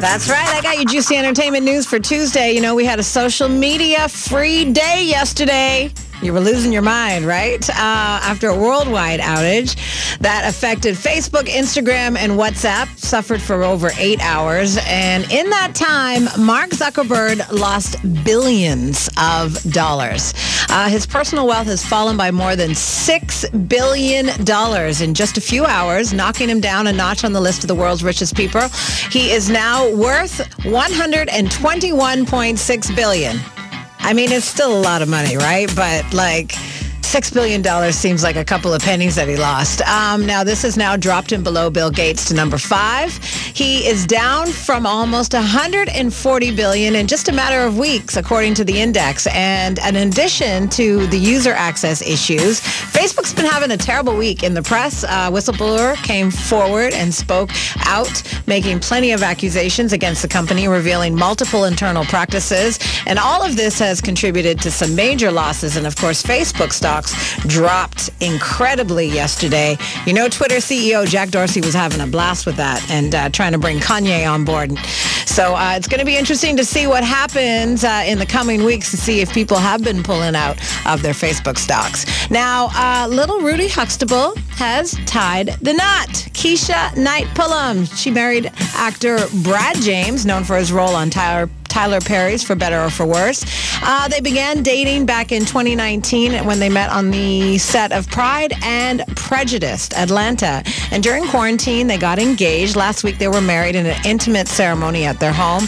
That's right. I got you juicy entertainment news for Tuesday. You know, we had a social media free day yesterday. You were losing your mind, right? Uh, after a worldwide outage that affected Facebook, Instagram, and WhatsApp, suffered for over eight hours. And in that time, Mark Zuckerberg lost billions of dollars. Uh, his personal wealth has fallen by more than $6 billion in just a few hours, knocking him down a notch on the list of the world's richest people. He is now worth $121.6 billion. I mean, it's still a lot of money, right? But like, $6 billion seems like a couple of pennies that he lost. Um, now, this has now dropped him below Bill Gates to number five. He is down from almost 140 billion in just a matter of weeks, according to the index. And in addition to the user access issues, Facebook's been having a terrible week in the press. Uh, whistleblower came forward and spoke out, making plenty of accusations against the company, revealing multiple internal practices. And all of this has contributed to some major losses. And of course, Facebook stocks dropped incredibly yesterday. You know, Twitter CEO Jack Dorsey was having a blast with that and uh, trying to bring Kanye on board. So uh, it's going to be interesting to see what happens uh, in the coming weeks to see if people have been pulling out of their Facebook stocks. Now, uh, little Rudy Huxtable has tied the knot. Keshia Knight Pulliam. She married actor Brad James, known for his role on Tyler Tyler Perry's For Better or For Worse. Uh, they began dating back in 2019 when they met on the set of Pride and Prejudice, Atlanta. And during quarantine, they got engaged. Last week, they were married in an intimate ceremony at their home.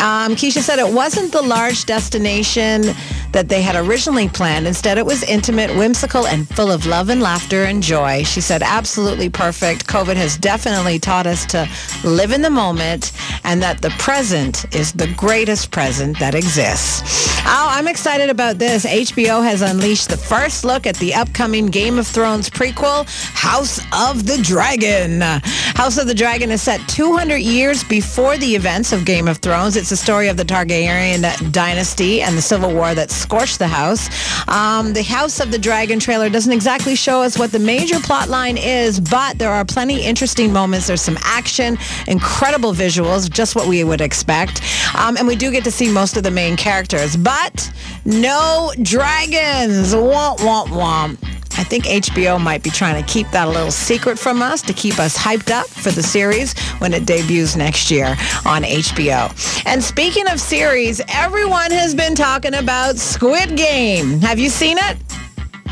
Um, Keshia said it wasn't the large destination that they had originally planned. Instead, it was intimate, whimsical, and full of love and laughter and joy. She said, absolutely perfect. COVID has definitely taught us to live in the moment and that the present is the greatest present that exists. Oh, I'm excited about this. HBO has unleashed the first look at the upcoming Game of Thrones prequel, House of the Dragon. House of the Dragon is set 200 years before the events of Game of Thrones. It's a story of the Targaryen dynasty and the civil war that scorched the house. Um, the House of the Dragon trailer doesn't exactly show us what the major plot line is, but there are plenty interesting moments. There's some action, incredible visuals, just what we would expect. Um, and we do get to see most of the main characters, but no dragons. Womp, womp, womp. I think HBO might be trying to keep that a little secret from us to keep us hyped up for the series when it debuts next year on HBO. And speaking of series, everyone has been talking about Squid Game. Have you seen it?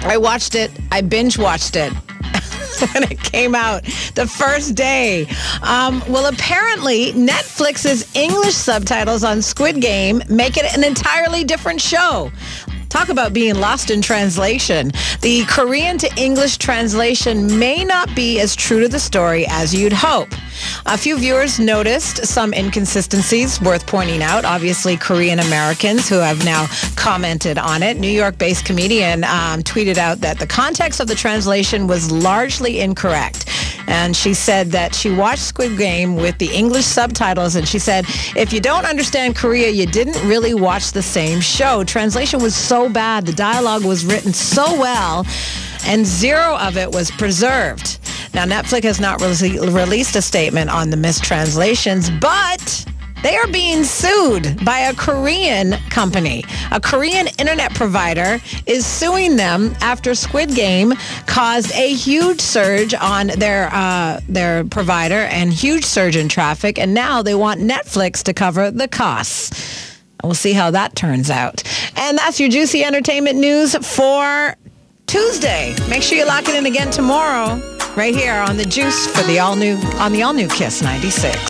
I watched it. I binge watched it. when it came out the first day. Um, well, apparently, Netflix's English subtitles on Squid Game make it an entirely different show. Talk about being lost in translation. The Korean to English translation may not be as true to the story as you'd hope. A few viewers noticed some inconsistencies worth pointing out. Obviously, Korean Americans who have now commented on it. New York-based comedian um, tweeted out that the context of the translation was largely incorrect. And she said that she watched Squid Game with the English subtitles. And she said, if you don't understand Korea, you didn't really watch the same show. Translation was so bad. The dialogue was written so well and zero of it was preserved. Now, Netflix has not re- released a statement on the mistranslations, but they are being sued by a Korean company. A Korean internet provider is suing them after Squid Game caused a huge surge on their uh, their provider and huge surge in traffic, and now they want Netflix to cover the costs. We'll see how that turns out. And that's your juicy entertainment news for Tuesday. Make sure you lock it in again tomorrow, right here on the Juice for the all new on the all new Kiss 96.